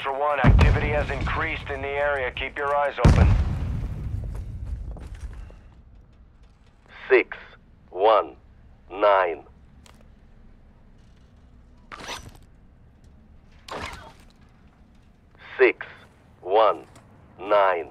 Ultra One, activity has increased in the area. Keep your eyes open. Six, one, nine. Six, one, nine.